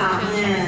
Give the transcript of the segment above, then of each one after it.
卡片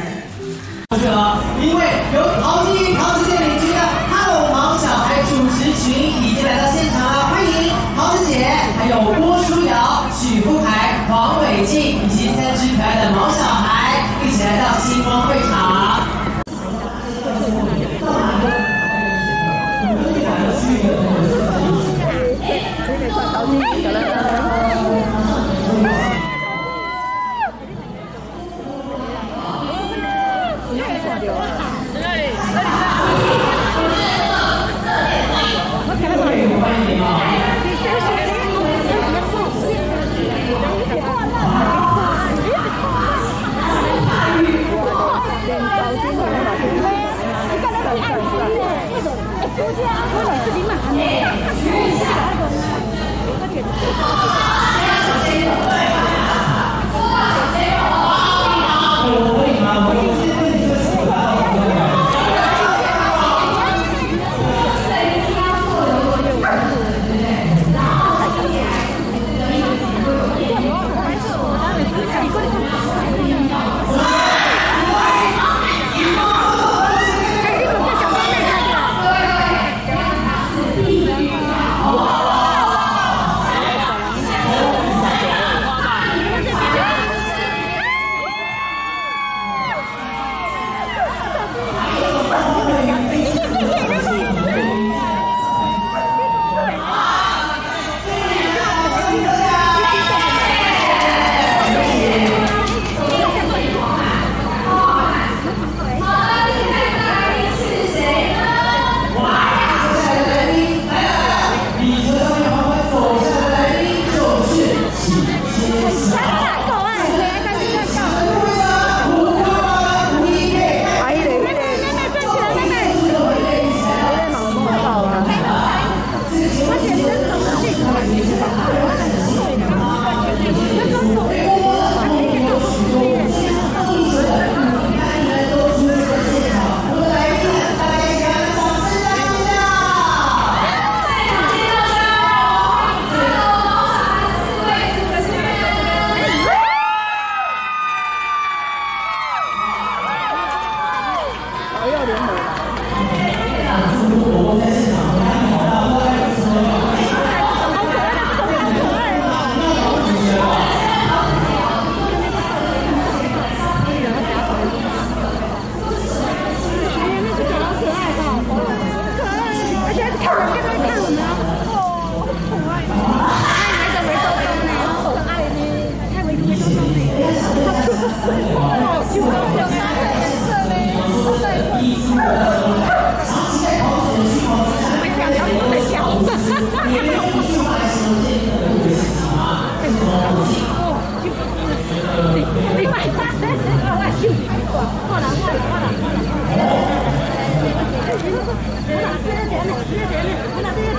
好了好了好了好了。好了好了好了